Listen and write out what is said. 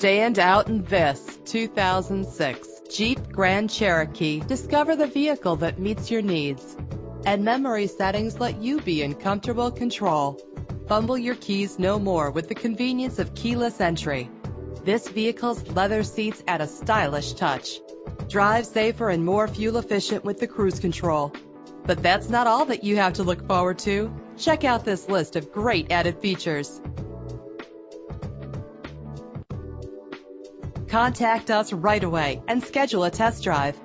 Stand out in this 2006 Jeep Grand Cherokee. Discover the vehicle that meets your needs. And memory settings let you be in comfortable control. Fumble your keys no more with the convenience of keyless entry. This vehicle's leather seats add a stylish touch. Drive safer and more fuel efficient with the cruise control. But that's not all that you have to look forward to. Check out this list of great added features. Contact us right away and schedule a test drive.